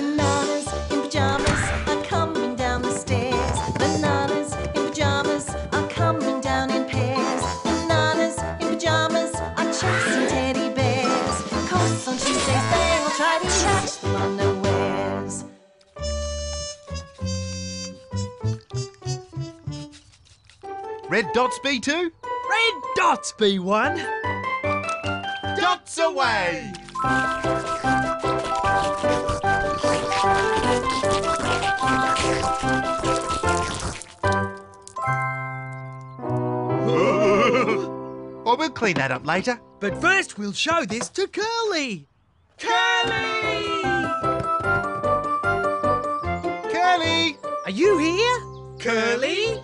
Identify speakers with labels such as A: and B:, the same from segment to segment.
A: Bananas in pajamas are coming down the stairs. Bananas in pajamas are coming down in pairs. Bananas in pajamas are chasing teddy bears. Cause on Tuesdays they'll try to catch them unawares.
B: Red dots, B2?
C: Red dots, B1.
B: Dots away! Oh, we'll clean that up later.
C: But first we'll show this to Curly. Curly!
B: Curly!
C: Are you here? Curly?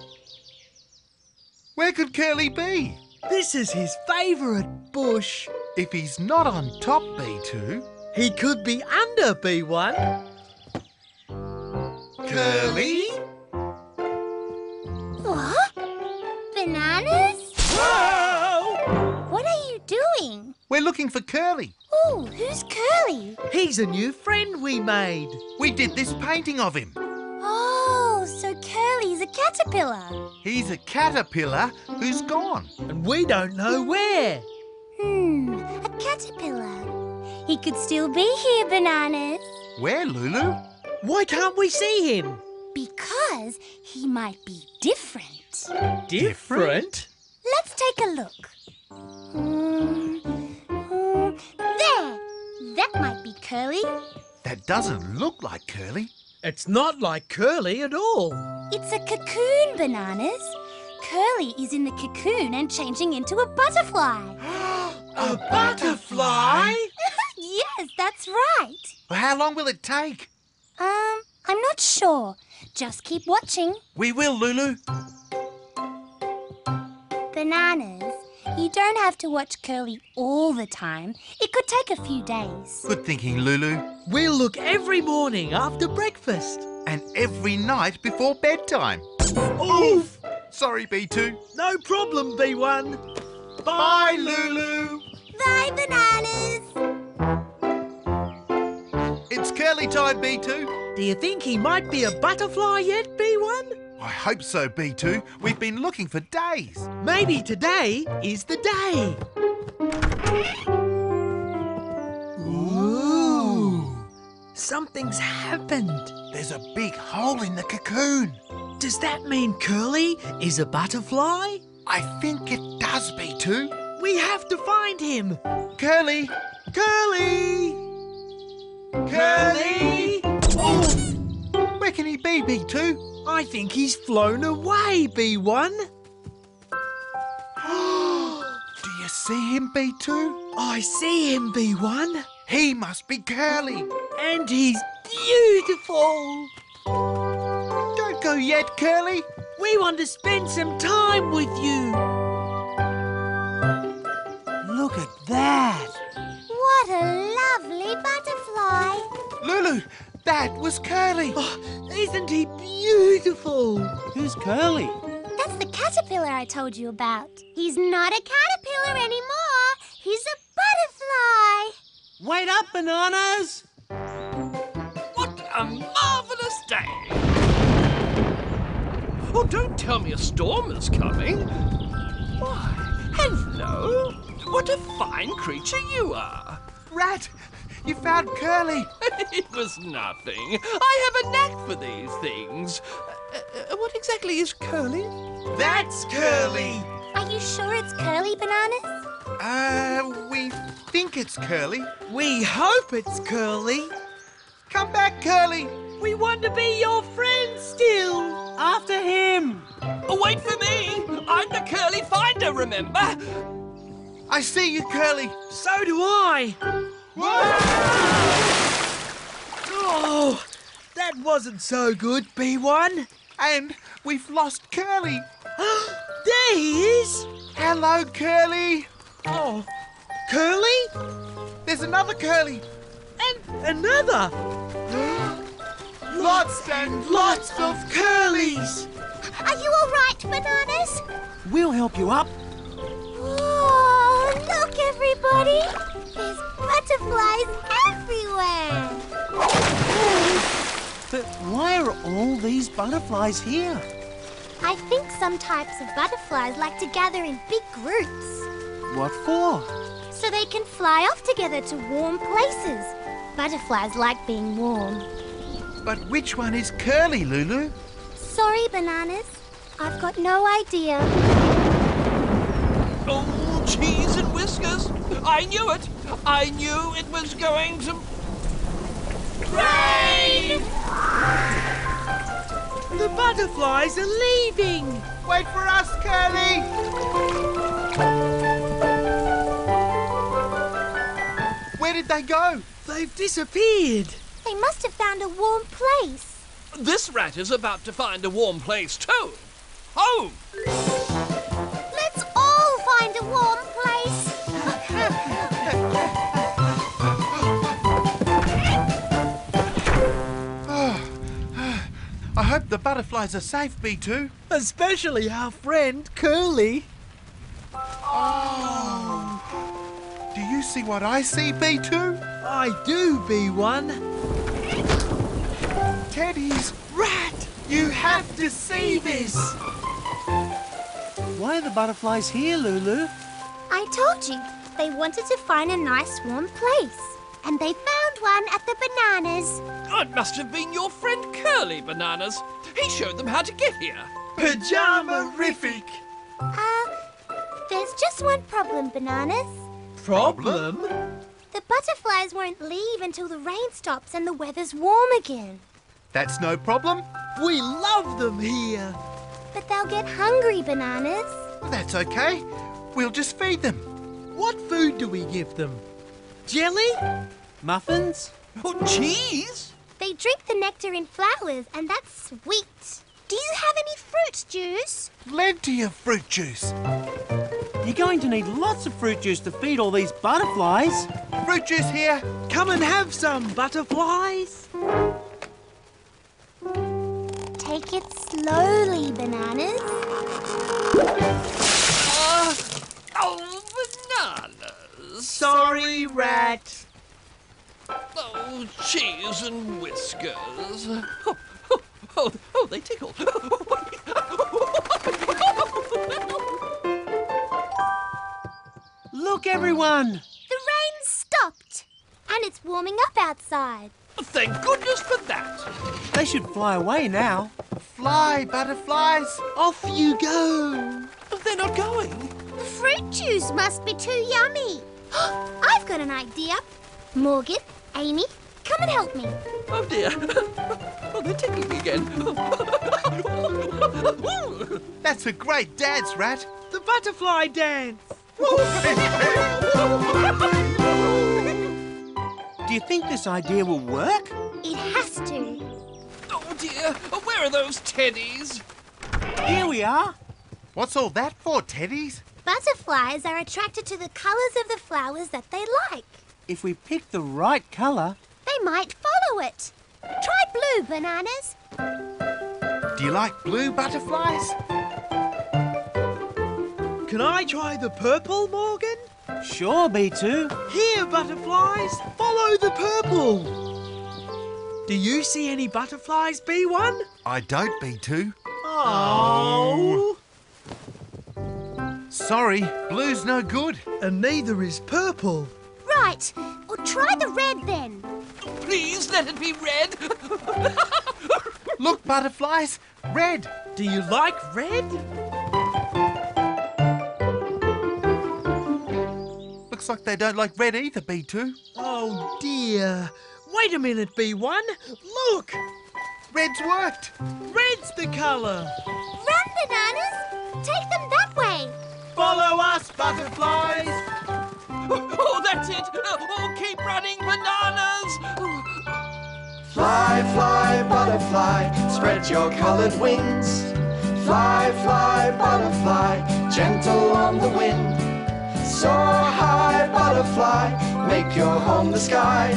B: Where could Curly be?
C: This is his favourite bush.
B: If he's not on top, B2.
C: He could be under B1.
B: Curly? Looking for Curly.
D: Oh, who's Curly?
C: He's a new friend we made.
B: We did this painting of him.
D: Oh, so Curly's a caterpillar.
B: He's a caterpillar who's gone.
C: And we don't know where.
D: Hmm, a caterpillar. He could still be here, Bananas.
B: Where, Lulu?
C: Why can't we see him?
D: Because he might be different.
C: Different?
D: Let's take a look. That might be Curly.
B: That doesn't look like Curly.
C: It's not like Curly at all.
D: It's a cocoon, Bananas. Curly is in the cocoon and changing into a butterfly.
C: A butterfly?
D: yes, that's right.
B: Well, how long will it take?
D: Um, I'm not sure. Just keep watching.
B: We will, Lulu.
D: Bananas, you don't have to watch Curly all the time. It could take a few days.
B: Good thinking, Lulu.
C: We'll look every morning after breakfast.
B: And every night before bedtime.
C: Oof!
B: Sorry, B2.
C: No problem, B1.
B: Bye, Lulu.
D: Bye, Bananas.
B: It's Curly time, B2.
C: Do you think he might be a butterfly yet, B1?
B: I hope so, B2. We've been looking for days.
C: Maybe today is the day. Ooh. Something's happened.
B: There's a big hole in the cocoon.
C: Does that mean Curly is a butterfly?
B: I think it does, B2.
C: We have to find him.
B: Curly!
C: Curly!
B: Curly! Where can he be, B2?
C: I think he's flown away, B1.
B: Do you see him, B2?
C: I see him, B1.
B: He must be Curly.
C: And he's beautiful.
B: Don't go yet, Curly.
C: We want to spend some time with you. Look at that.
D: What a lovely butterfly.
B: Lulu, that was Curly.
C: Oh, isn't he beautiful?
E: Who's Curly?
D: That's the caterpillar I told you about. He's not a caterpillar anymore. He's a butterfly.
E: Wait up, bananas!
F: What a marvellous day! Oh, don't tell me a storm is coming. Why, hello. What a fine creature you are.
B: Rat, you found Curly.
F: it was nothing. I have a knack for these things. Uh, uh, what exactly is curly?
B: That's Curly.
D: Are you sure it's Curly Bananas?
B: Uh, we think it's Curly.
C: We hope it's Curly.
B: Come back, Curly.
C: We want to be your friend still.
E: After him!
F: Oh, wait for me. I'm the curly finder, remember?
B: I see you, Curly.
C: So do I. Oh, that wasn't so good, B1.
B: And we've lost Curly.
C: there he is.
B: Hello, Curly.
C: Oh, Curly?
B: There's another Curly.
C: And another.
B: Lots and lots of Curlies.
D: Are you all right, Bananas?
E: We'll help you up.
D: Oh, look, everybody. There's butterflies everywhere.
E: But why are all these butterflies here?
D: I think some types of butterflies like to gather in big groups
E: What for?
D: so they can fly off together to warm places. Butterflies like being warm.
B: But which one is Curly, Lulu?
D: Sorry, bananas. I've got no idea.
F: Oh, cheese and whiskers! I knew it! I knew it was going to. Rain!
C: The butterflies are leaving.
B: Wait for us, Curly! Where did they go?
C: They've disappeared.
D: They must have found a warm place.
F: This rat is about to find a warm place too. Home!
B: The butterflies are safe, B2.
C: Especially our friend Curly. Oh.
B: Do you see what I see, B2?
C: I do, B1.
B: Teddy's
C: Rat!
B: You have to see this!
E: Why are the butterflies here, Lulu?
D: I told you, they wanted to find a nice warm place. And they found one at the bananas.
F: Oh, it must have been your friend Curly Bananas. He showed them how to get here.
B: Pajama-rific!
D: Uh, there's just one problem, bananas.
C: Problem?
D: The butterflies won't leave until the rain stops and the weather's warm again.
B: That's no problem.
C: We love them here.
D: But they'll get hungry, bananas.
B: That's okay. We'll just feed them.
C: What food do we give them? Jelly?
E: Muffins?
F: Oh, cheese?
D: They drink the nectar in flowers, and that's sweet. Do you have any fruit juice?
B: Plenty of fruit juice.
E: You're going to need lots of fruit juice to feed all these butterflies.
B: Fruit juice here.
C: Come and have some, butterflies.
D: Take it slowly, bananas.
F: Ah, oh, bananas!
C: Sorry, rat.
F: Oh, cheese and whiskers. Oh, oh, oh, oh they tickle.
E: Look, everyone!
D: The rain stopped, and it's warming up outside.
F: Thank goodness for that.
E: They should fly away now.
B: Fly, butterflies.
C: Off you go.
F: They're not going.
D: The fruit juice must be too yummy. I've got an idea. Morgan, Amy, come and help me.
F: Oh dear. Oh, they're tickling me again.
B: That's a great dance, Rat.
C: The butterfly dance.
E: Do you think this idea will work?
D: It has to.
F: Oh dear. Oh, where are those teddies?
E: Here we are.
B: What's all that for, Teddies?
D: Butterflies are attracted to the colours of the flowers that they like.
E: If we pick the right colour,
D: They might follow it. Try blue, bananas.
B: Do you like blue butterflies?
C: Can I try the purple, Morgan?
E: sure, B2.
C: Here, butterflies, follow the purple. Do you see any butterflies, B1?
B: I don't, B2.
C: Oh.
B: Sorry, blue's no good.
C: And neither is purple.
D: Right. Well, try the red then.
F: Please let it be red.
B: Look, butterflies, red.
C: Do you like red?
B: Looks like they don't like red either, B2.
C: Oh dear. Wait a minute, B1. Look!
B: Red's worked.
C: Red's the colour.
D: Run, bananas. Take them that way.
C: Follow us, butterflies.
F: Oh, that's it. Keep running, bananas.
G: Fly, fly, butterfly, spread your colored wings. Fly, fly, butterfly, gentle on the wind. Soar high, butterfly, make your home the sky.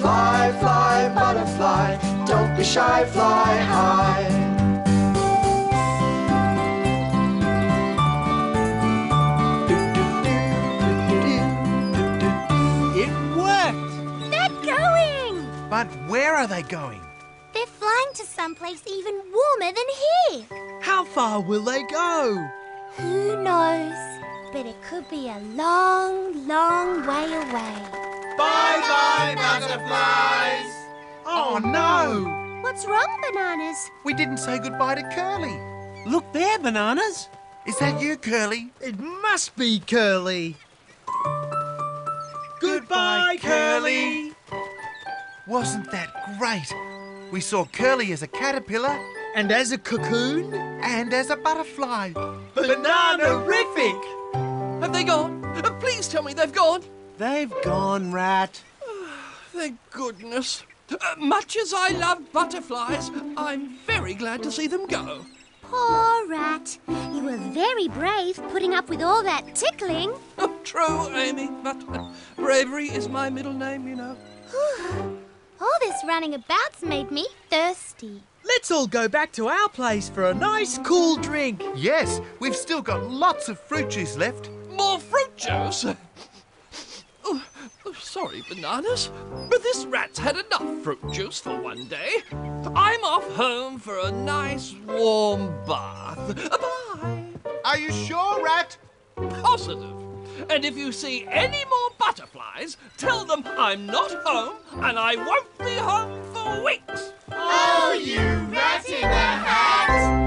G: Fly, fly, butterfly, don't be shy, fly high.
B: Where are they going?
D: They're They're flying to someplace even warmer than here.
C: How far will they go?
D: Who knows? But it could be a long, long way away.
B: Bye-bye, butterflies! Oh, no!
D: What's wrong, Bananas?
B: We didn't say goodbye to Curly.
E: Look there, bananas.
B: Is that you, Curly?
C: It must be Curly. Goodbye, Curly.
B: Wasn't that great? We saw Curly as a caterpillar
C: And as a cocoon,
B: and as a butterfly.
C: banana-rific.
F: Have they gone? Uh, please tell me they've gone.
E: They've gone, Rat.
F: Thank goodness. Uh, much as I love butterflies, I'm very glad to see them go.
D: Poor rat. You were very brave putting up with all that tickling.
F: True, Amy, but uh, bravery is my middle name, you know.
D: All this running about's made me thirsty.
C: Let's all go back to our place for a nice cool drink.
B: Yes, we've still got lots of fruit juice left.
F: More fruit juice? Oh, oh, sorry, bananas, but this rat's had enough fruit juice for one day. I'm off home for a nice warm bath. Bye.
B: Are you sure, Rat?
F: Positive. And if you see any more tell them I'm not home and I won't be home for weeks.
B: Oh, you rat in the hat!